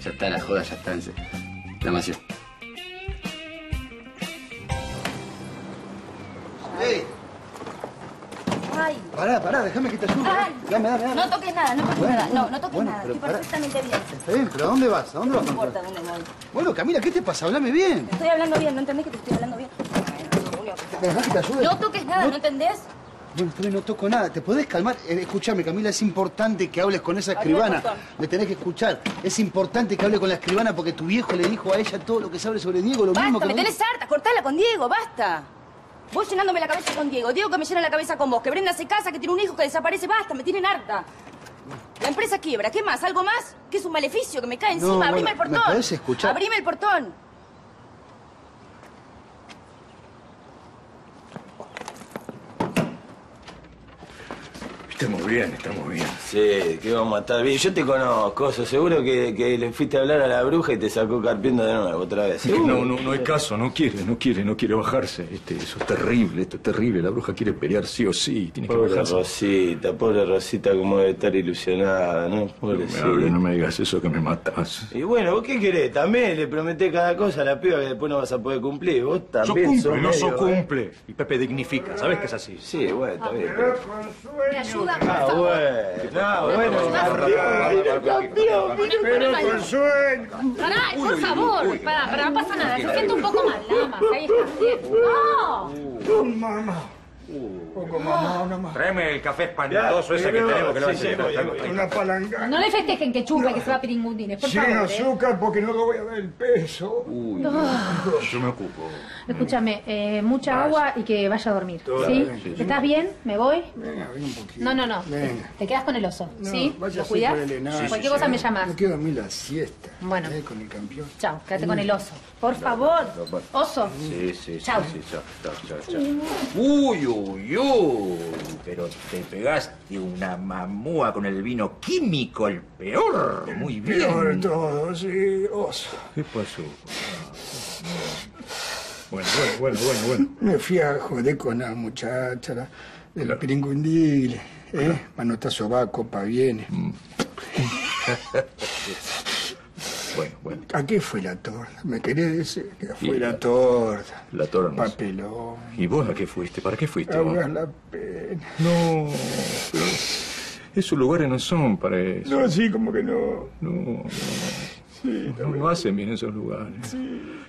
ya está, la joda ya está. Demasiado. ¡Ey! Ay. Pará, pará, déjame que te ayude. Ay. Dame, dame, dame. No toques nada, no toques Bueno, nada. No, no toques bueno, nada. Estoy pará. perfectamente bien. Está bien, pero ¿a dónde vas? ¿A dónde No vas? me importa dónde voy. Bueno, Camila, ¿qué te pasa? Háblame bien. Te estoy hablando bien, ¿no entendés que te estoy hablando bien? ¿Dejá que te ayude? No toques nada, ¿no entendés? Bueno, bien, no toco nada. ¿Te podés calmar? Eh, escúchame, Camila, es importante que hables con esa escribana. Me tenés que escuchar. Es importante que hable con la escribana porque tu viejo le dijo a ella todo lo que sabe sobre Diego, lo mismo Basta, que me me tenés harta, cortala con Diego, basta. Vos llenándome la cabeza con Diego, Diego que me llena la cabeza con vos, que Brenda se casa, que tiene un hijo que desaparece, basta, me tienen harta. La empresa quiebra, ¿qué más? ¿Algo más? ¿Qué es un maleficio que me cae No, encima? bueno, Abrime el ¿me portón. podés escuchar? Abrime el portón. Estamos bien, estamos bien. Sí, que vamos a estar bien. Yo te conozco. Seguro que, que le fuiste a hablar a la bruja y te sacó carpiendo de nuevo otra vez. Es que ¿Seguro? no, no, no hay caso, no quiere, no quiere, no quiere bajarse. Este, eso es terrible, esto es terrible. La bruja quiere pelear sí o sí, tiene que Pobre bajarse. Rosita, pobre Rosita, cómo debe estar ilusionada, ¿no? No me hables, no me digas eso que me matas. Y bueno, ¿vos qué querés? También le prometés cada cosa a la piba que después no vas a poder cumplir. Vos también Yo sos cumple, no medio, so cumple. Y Pepe dignifica, ¿sabes que es así? Sí, bueno, está bien. ¿Me ayuda, Ah, bueno, no, bueno. Pero con sueño. Pará, por favor. Pará, pará, no pasa nada. Se siente un poco mal, nada más. Ahí está. ¡No! Mamá. Poco mamá, una más. Tráeme el café espantoso ese que tenemos que lo Sí, voy. Una palangana. No le festejen que chumba, que se va a piringundines, por Sin favor. ¿eh? azúcar porque no le voy a dar el peso. Yo me ocupo. Escúchame, eh, mucha agua y que vaya a dormir. ¿Estás bien? ¿Me voy? Venga, venga un poquito. No, no, no. Venga. Te quedas con el oso. No, ¿Sí? vaya ¿Lo cuidas? Cualquier cosa me llamas. No quiero dormir la siesta. Bueno. eh, con el campeón. Chao, quédate con el oso. Por favor. Oso. Sí, sí, sí, Chao. sí, chao, chao, chao, chao. Uy, uy, uy. Pero te pegaste una mamúa con el vino químico, el peor. Muy Peor de bien. todo, sí, oso. ¿Qué pasó? Bueno, bueno, bueno, bueno, bueno. Me fui a joder con la muchacha la, de los piringundines. ¿Eh? Manotazo va, copa viene. Bueno, bueno. ¿A qué fue la torta? Me querés decir que fue la la- torta. La torre no. Papelón. ¿Y vos a qué fuiste? ¿Para qué fuiste? Ahogar la pena. No, pero esos lugares no son para eso. No, sí, como que no. No, no. No, no hacen bien esos lugares.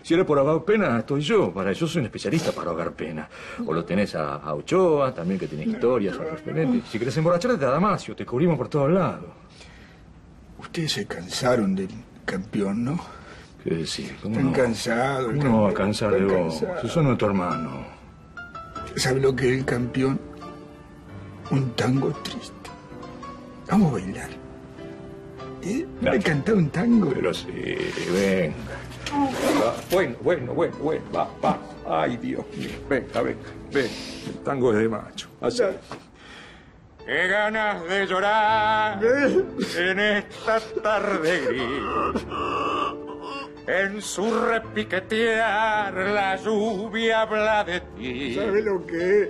Si era por ahogar pena, estoy yo. Para yo soy un especialista para ahogar pena. O lo tenés a, a Ochoa, también que tiene historias sorprendentes. Si querés emborracharte, te da Damasio, te cubrimos por todos lados. Ustedes se cansaron del campeón, ¿no? ¿Qué decir? ¿Cómo Están no? cansados. ¿Cómo no va a cansar de vos? sos nuestro hermano. ¿Sabe lo que es el campeón? Un tango triste. Vamos a bailar. ¿Eh? ¿Me Dale. cantá un tango? Pero sí, venga. Va, Bueno, bueno, bueno, bueno, va, va. Ay, Dios mío. Venga, venga, venga. El tango es de macho. Así. Qué ganas de llorar en esta tarde gris. En su repiquetear la lluvia habla de ti. ¿Sabe lo que es?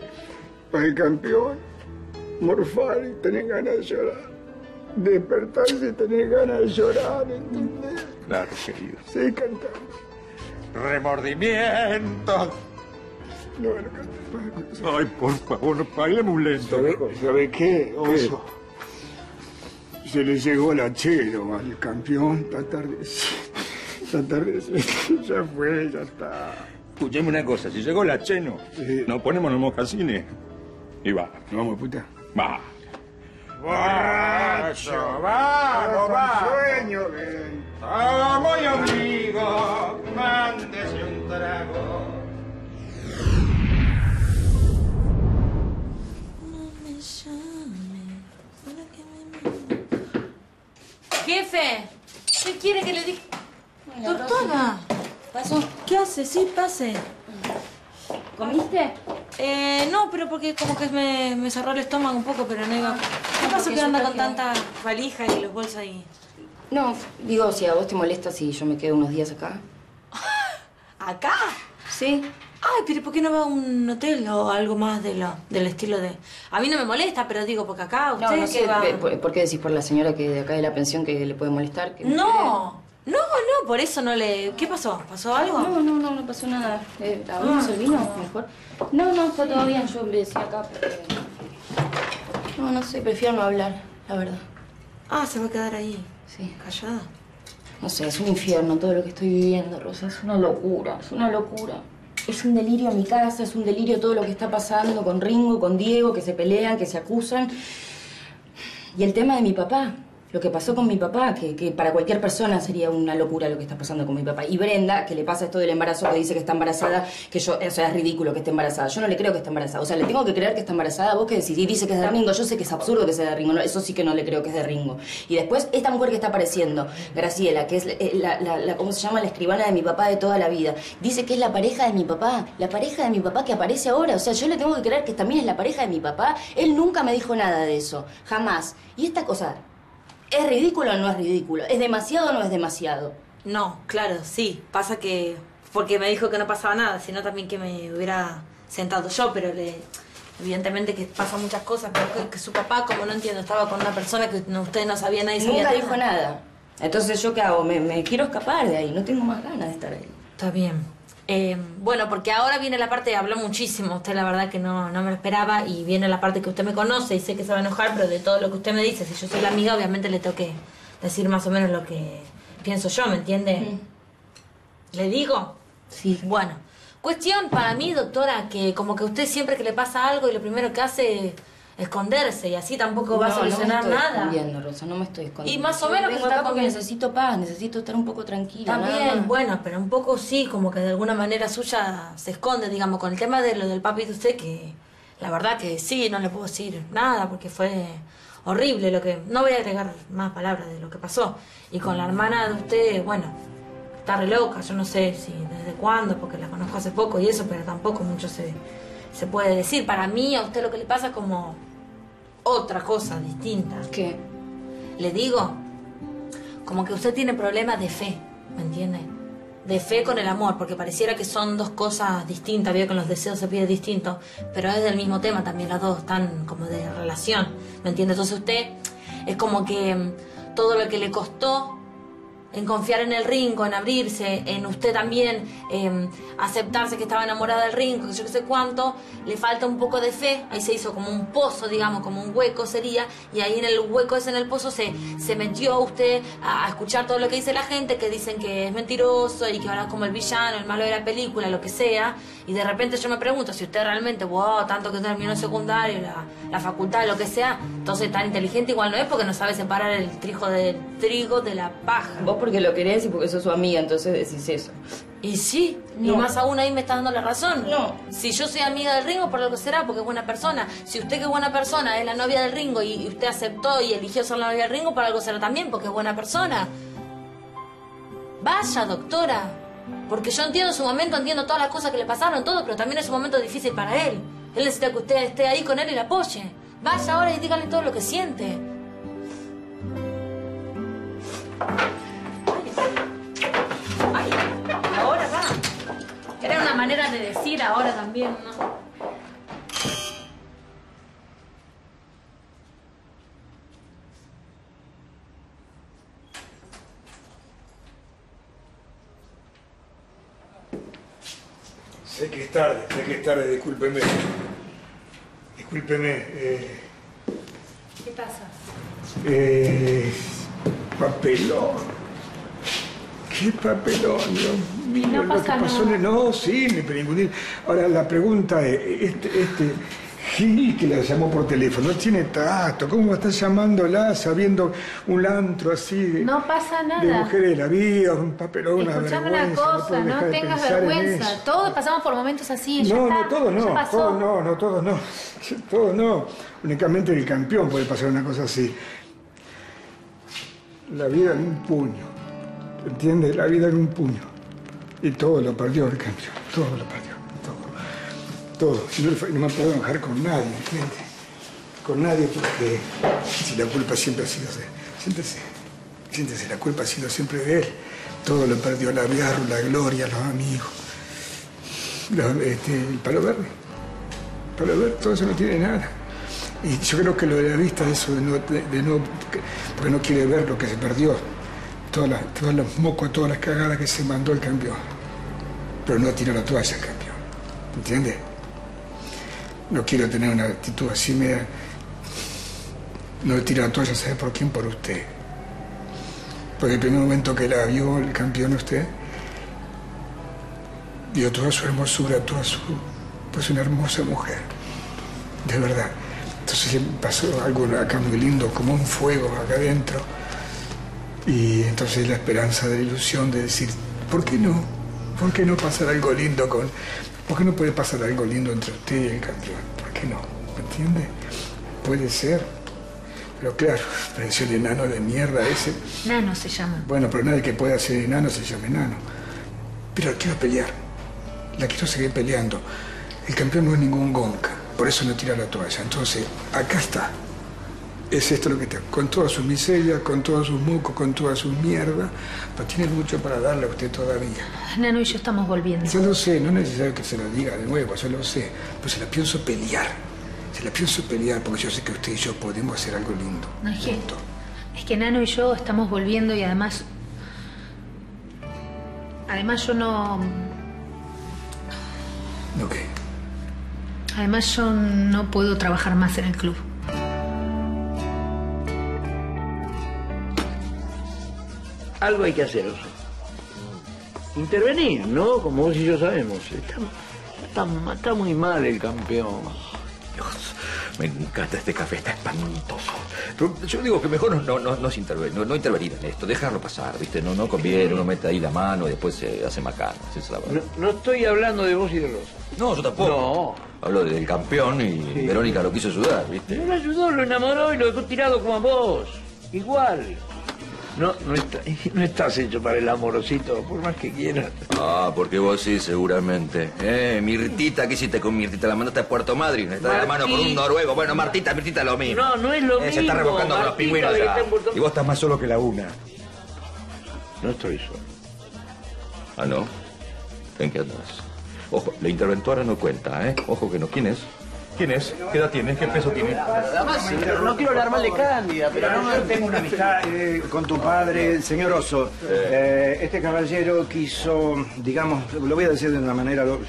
Para el campeón, morfar y tener ganas de llorar. Despertarse y tener ganas de llorar, ¿entendés? Claro, querido. Sí, cantando. Remordimientos. No, no. Ay, por favor, bailemos un lento. ¿Sabe, sabe qué, oso? Se le llegó el hachero al campeón esta tarde. Esta tarde ya fue, ya está. Escucheme una cosa, si llegó la cheno, Sí. nos ponemos los mocasines y va, ¿Nos vamos, puta? va. Borracho, vamos, vamos. Sueño, ven. Vamos y amigo, mándese un trago. ¿Qué hace? Sí, pase. ¿Comiste? Eh, no, pero porque como que me, me cerró el estómago un poco, pero no iba. ¿Qué pasó que anda con tanta valija y los bolsas ahí? No, digo, si a vos te molesta si yo me quedo unos días acá. ¿Acá? Sí. Ay, pero ¿por qué no va a un hotel o algo más de lo, del estilo de...? A mí no me molesta, pero digo, porque acá No, usted no que sé, va... ¿por, por qué decís por la señora que de acá de la pensión que le puede molestar? Que No, No, no, por eso no le... ¿Qué pasó? ¿Pasó algo? No, no, no, no pasó nada. Eh, ¿Abrimos el vino mejor? No, no, está todo bien. Yo le decía acá porque... No, no sé, prefiero no hablar, la verdad. Ah, se va a quedar ahí, Sí. callada. No sé, es un infierno todo lo que estoy viviendo, Rosa. Es una locura, es una locura. Es un delirio mi casa, es un delirio todo lo que está pasando con Ringo, con Diego, que se pelean, que se acusan. Y el tema de mi papá, lo que pasó con mi papá, que, para cualquier persona sería una locura lo que está pasando con mi papá. Y Brenda, que le pasa esto del embarazo, que dice que está embarazada, que yo, o sea, es ridículo que esté embarazada. Yo no le creo que esté embarazada. O sea, le tengo que creer que está embarazada. Vos que decís, y dice que es de Ringo, yo sé que es absurdo que sea de Ringo, eso sí que no le creo que es de Ringo. Y después, esta mujer que está apareciendo, Graciela, que es eh, la- ¿cómo se llama? La escribana de mi papá de toda la vida, dice que es la pareja de mi papá, la pareja de mi papá que aparece ahora. O sea, yo le tengo que creer que también es la pareja de mi papá. Él nunca me dijo nada de eso, jamás. Y esta cosa, ¿es ridículo o no es ridículo? ¿Es demasiado o no es demasiado? No, claro, sí. Pasa que... Porque me dijo que no pasaba nada, sino también que me hubiera sentado yo, pero le... Evidentemente que pasan muchas cosas, pero que, que su papá, como no entiendo, estaba con una persona que no, usted no sabía, nadie sabía Nunca dijo nada. Entonces, ¿yo qué hago? Me, me quiero escapar de ahí, no tengo más ganas de estar ahí. Está bien. Eh, bueno, porque ahora viene la parte, habló muchísimo, usted la verdad que no, no me lo esperaba, y viene la parte que usted me conoce y sé que se va a enojar, pero de todo lo que usted me dice, si yo soy la amiga, obviamente le tengo que decir más o menos lo que pienso yo, ¿me entiende? ¿Le digo? Sí. Bueno, cuestión para mí, doctora, que como que usted siempre que le pasa algo y lo primero que hace esconderse y así tampoco va a solucionar no me estoy nada. escondiendo, Rosa, no me estoy escondiendo. Y más o menos acá porque necesito paz, necesito estar un poco tranquila. También, bueno, pero un poco sí, como que de alguna manera suya se esconde, digamos, con el tema de lo del papi de usted, que la verdad que sí, no le puedo decir nada, porque fue horrible lo que... No voy a agregar más palabras de lo que pasó. Y con la hermana de usted, bueno, está re loca, yo no sé si desde cuándo, porque la conozco hace poco y eso, pero tampoco mucho se, se puede decir. Para mí, a usted lo que le pasa es como otra cosa distinta. ¿Qué? Le digo, como que usted tiene problemas de fe, ¿me entiende? De fe con el amor, porque pareciera que son dos cosas distintas, veo que en los deseos se pide distinto, pero es del mismo tema también, las dos están como de relación, ¿me entiende? Entonces usted es como que mm, todo lo que le costó en confiar en el Rinco, en abrirse, en usted también eh, aceptarse que estaba enamorada del Rinco, que yo qué sé cuánto, le falta un poco de fe, ahí se hizo como un pozo, digamos, como un hueco sería, y ahí en el hueco ese en el pozo se, se metió usted a, escuchar todo lo que dice la gente, que dicen que es mentiroso y que ahora es como el villano, el malo de la película, lo que sea, y de repente yo me pregunto si usted realmente, wow, tanto que terminó el secundario, la, la facultad, lo que sea, entonces tan inteligente igual no es porque no sabe separar el trigo del trigo de la paja. Porque lo querés y porque sos su amiga, entonces decís eso. Y sí, y No. más aún ahí me está dando la razón. No. Si yo soy amiga del Ringo, por lo que será, porque es buena persona. Si usted que es buena persona es la novia del Ringo y y usted aceptó y eligió ser la novia del Ringo, por algo será también, porque es buena persona. Vaya, doctora. Porque yo entiendo su momento, entiendo todas las cosas que le pasaron, todo, pero también es un momento difícil para él. Él necesita que usted esté ahí con él y le apoye. Vaya ahora y dígale todo lo que siente. Manera de decir ahora también, ¿no? Sé que es tarde, sé que es tarde, discúlpeme. Discúlpeme. Eh, ¿Qué pasa? eh, papelón. ¿Qué papelón, Dios mío? No lo que pasó nada. No, sí, ni ningún- Ahora, la pregunta es, este, este Gil que la llamó por teléfono, no tiene tacto. ¿Cómo estar llamándola sabiendo un antro así de, No pasa de nada. mujeres de la vida, un papelón, una Escuchame vergüenza? una no cosa, no, de tengas vergüenza. Todos pasamos por momentos así. ya No, está, no, todos ya no, pasó. todos no, no, todos no. Todos no. Únicamente el campeón puede pasar una cosa así. La vida en un puño. ¿Entiendes? La vida en un puño. Y todo lo perdió el campeón. Todo lo perdió. Todo. Todo. Y no, me puedo enojar con nadie, ¿entiendes? Con nadie porque si la culpa siempre ha sido de él. Siéntese. Siéntese, la culpa ha sido siempre de él. Todo lo perdió, la vida, la gloria, los amigos. Los- este, el palo verde. El palo verde, todo eso no tiene nada. Y yo creo que lo de la vista, eso de no, de, no, que- porque no quiere ver lo que se perdió. Todas las, los mocos, todas las cagadas que se mandó el campeón. Pero no tira la toalla el campeón. ¿Entiende? No quiero tener una actitud así media. No tira la toalla, ¿sabe por quién? Por usted. Porque el primer momento que la vio el campeón usted, vio toda su hermosura, toda su. pues una hermosa mujer. De verdad. Entonces pasó algo acá muy lindo, como un fuego acá adentro. Y entonces la esperanza de la ilusión de decir, ¿por qué no? ¿Por qué no pasar algo lindo con... ¿Por qué no puede pasar algo lindo entre usted y el campeón? ¿Por qué no? ¿Me entiende? Puede ser. Pero claro, pareció el enano de mierda ese. Nano se llama. Bueno, pero nadie que pueda ser enano se llama enano. Pero quiero pelear. La quiero seguir peleando. El campeón no es ningún gonca. Por eso no tira la toalla. Entonces, acá está. Es esto lo que te... Con toda su miseria, con todos sus mocos, con toda su mierda. Pero tiene mucho para darle a usted todavía. Nano y yo estamos volviendo. Yo lo sé, no es necesario que se lo diga de nuevo, yo lo sé. Pero se la pienso pelear. Se la pienso pelear porque yo sé que usted y yo podemos hacer algo lindo. No, es que, es que Nano y yo estamos volviendo y además... Además yo no... ¿No qué? Además yo no puedo trabajar más en el club. Algo hay que hacer. Intervenir, ¿no? Como vos y yo sabemos. Está, está- está muy mal el campeón. Dios, me encanta este café, está espantoso. Pero yo digo que mejor no, no, no, no se interve- no- no intervenir en esto, dejarlo pasar, ¿viste? No, no conviene, uno mete ahí la mano y después se hace verdad. No, no estoy hablando de vos y de Rosa. No, yo tampoco. Hablo del campeón y Verónica lo quiso ayudar, ¿viste? Pero lo ayudó, lo enamoró y lo dejó tirado como a vos. Igual. No, no, está- no estás hecho para el amorosito, por más que quieras. Ah, porque vos sí, seguramente. Eh, Mirtita, ¿qué hiciste con Mirtita? La mandaste a Puerto Madryn, está de la mano con un noruego. Bueno, Martita, Mirtita lo mismo. No, no es lo Eh, Se está mismo, rebocando con los pingüinos allá. Puerto- Y vos estás más solo que la una. No estoy solo. Ah, ¿no? ¿En qué andas? Ojo, la interventora no cuenta, ¿eh? Ojo que no. ¿Quién es? ¿Quién es? ¿Qué edad tiene? ¿Qué peso tiene? Además, no quiero hablar mal de Cándida, pero no, tengo una amistad eh, con tu padre, señor Oso. Eh, este caballero quiso, digamos, lo voy a decir de una manera, lo-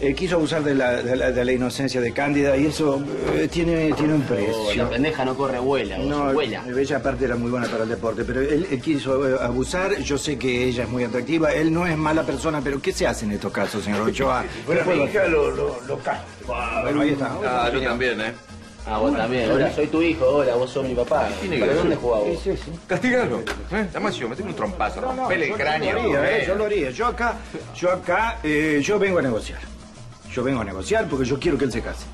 eh, quiso abusar de la, de la- de la inocencia de Cándida y eso eh, tiene, tiene un precio. la pendeja no corre vuela, No, vuela. ella aparte era muy buena para el deporte, pero él, él quiso eh, abusar. Yo sé que ella es muy atractiva, él no es mala persona, pero ¿qué se hace en estos casos, señor Ochoa? Bueno, ¿Qué mi hija lo, lo, lo cae. Bueno, ahí está. Ah, yo también, ¿eh? Ah, vos también. Hola, soy tu hijo. Hola, vos sos mi papá. Tiene que ¿Para dónde jugás vos? Castigalo. ¿Eh? Damasio, meteme un trompazo. No, no, rompele el cráneo. Yo lo haría, eh. eh, yo lo haría. Yo acá, yo acá, eh, yo vengo a negociar. Yo vengo a negociar porque yo quiero que él se case.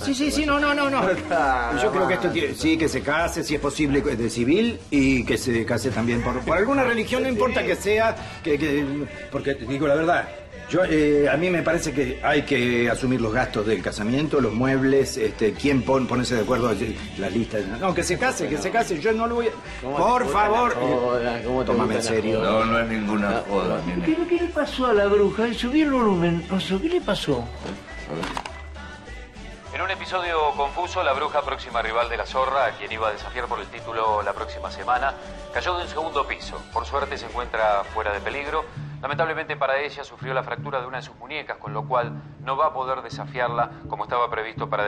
Sí, sí, sí, no, no, no, no. Yo creo que esto tiene, sí, que se case, si es posible, de civil y que se case también por, por alguna religión, no importa que sea, que, que- porque te digo la verdad. Yo, eh, a mí me parece que hay que asumir los gastos del casamiento, los muebles, este, quién pone, ponerse de acuerdo, eh, la lista. No, que se case, que se case, yo no lo voy a... Por favor, eh, tómame en serio. No, no es ninguna joda, nene. ¿Qué, qué le pasó a la bruja? Subí el volumen. Oso, ¿qué le pasó? En un episodio confuso, la bruja próxima rival de la zorra, a quien iba a desafiar por el título la próxima semana, cayó de un segundo piso. Por suerte se encuentra fuera de peligro. Lamentablemente para ella sufrió la fractura de una de sus muñecas, con lo cual no va a poder desafiarla como estaba previsto para.